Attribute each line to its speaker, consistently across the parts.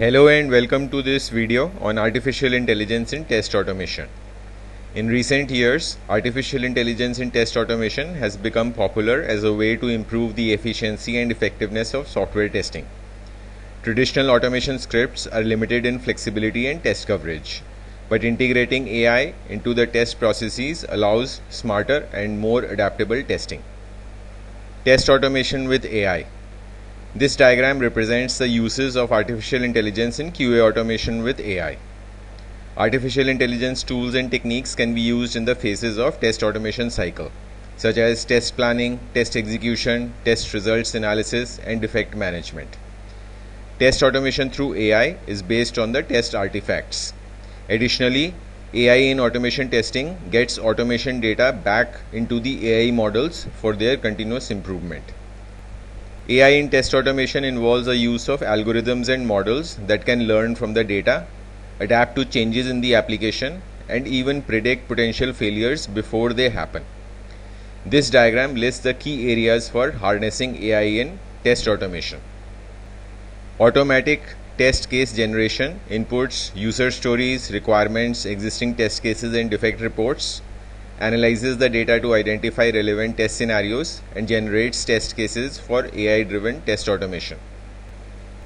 Speaker 1: Hello and welcome to this video on artificial intelligence in test automation. In recent years, artificial intelligence in test automation has become popular as a way to improve the efficiency and effectiveness of software testing. Traditional automation scripts are limited in flexibility and test coverage, but integrating AI into the test processes allows smarter and more adaptable testing. Test automation with AI. This diagram represents the uses of artificial intelligence in QA automation with AI. Artificial intelligence tools and techniques can be used in the phases of test automation cycle, such as test planning, test execution, test results analysis, and defect management. Test automation through AI is based on the test artifacts. Additionally, AI in automation testing gets automation data back into the AI models for their continuous improvement. AI in test automation involves the use of algorithms and models that can learn from the data, adapt to changes in the application, and even predict potential failures before they happen. This diagram lists the key areas for harnessing AI in test automation. Automatic test case generation inputs user stories, requirements, existing test cases, and defect reports analyzes the data to identify relevant test scenarios, and generates test cases for AI driven test automation.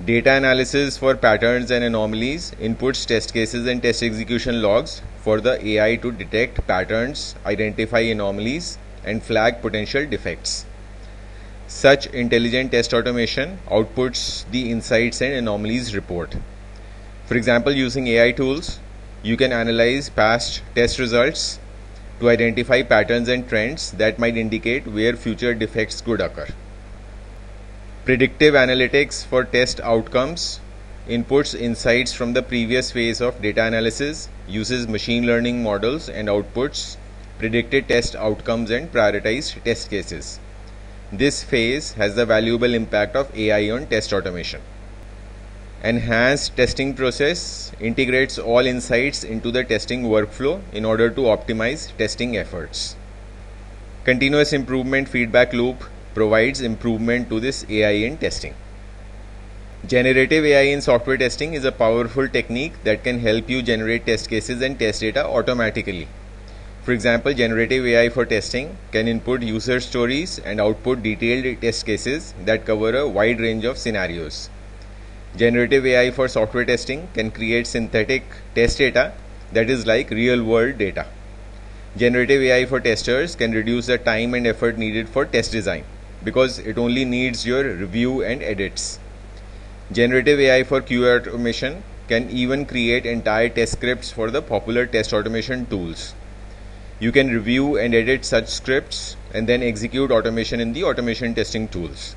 Speaker 1: Data analysis for patterns and anomalies inputs test cases and test execution logs for the AI to detect patterns, identify anomalies, and flag potential defects. Such intelligent test automation outputs the insights and anomalies report. For example, using AI tools, you can analyze past test results to identify patterns and trends that might indicate where future defects could occur. Predictive analytics for test outcomes inputs insights from the previous phase of data analysis, uses machine learning models, and outputs predicted test outcomes and prioritized test cases. This phase has the valuable impact of AI on test automation. Enhanced testing process integrates all insights into the testing workflow in order to optimize testing efforts. Continuous improvement feedback loop provides improvement to this AI in testing. Generative AI in software testing is a powerful technique that can help you generate test cases and test data automatically. For example, generative AI for testing can input user stories and output detailed test cases that cover a wide range of scenarios. Generative AI for software testing can create synthetic test data that is like real world data. Generative AI for testers can reduce the time and effort needed for test design because it only needs your review and edits. Generative AI for QA automation can even create entire test scripts for the popular test automation tools. You can review and edit such scripts and then execute automation in the automation testing tools.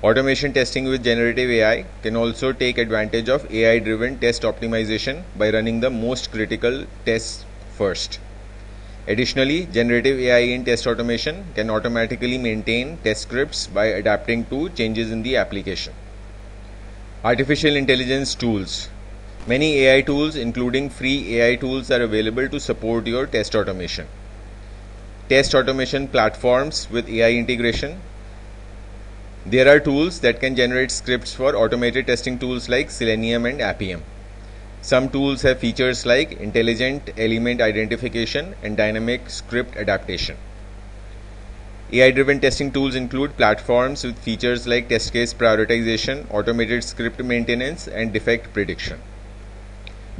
Speaker 1: Automation testing with generative AI can also take advantage of AI driven test optimization by running the most critical tests first. Additionally, generative AI in test automation can automatically maintain test scripts by adapting to changes in the application. Artificial intelligence tools. Many AI tools, including free AI tools, are available to support your test automation. Test automation platforms with AI integration there are tools that can generate scripts for automated testing tools like Selenium and Appium. Some tools have features like intelligent element identification and dynamic script adaptation. AI driven testing tools include platforms with features like test case prioritization, automated script maintenance, and defect prediction.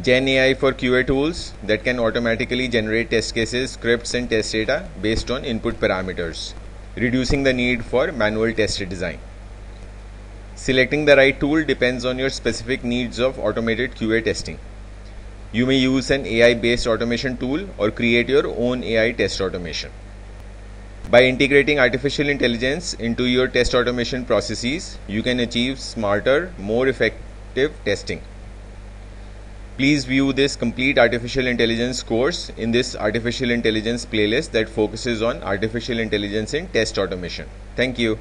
Speaker 1: Gen AI for QA tools that can automatically generate test cases, scripts, and test data based on input parameters reducing the need for manual test design. Selecting the right tool depends on your specific needs of automated QA testing. You may use an AI based automation tool or create your own AI test automation. By integrating artificial intelligence into your test automation processes, you can achieve smarter, more effective testing. Please view this complete artificial intelligence course in this artificial intelligence playlist that focuses on artificial intelligence in test automation. Thank you.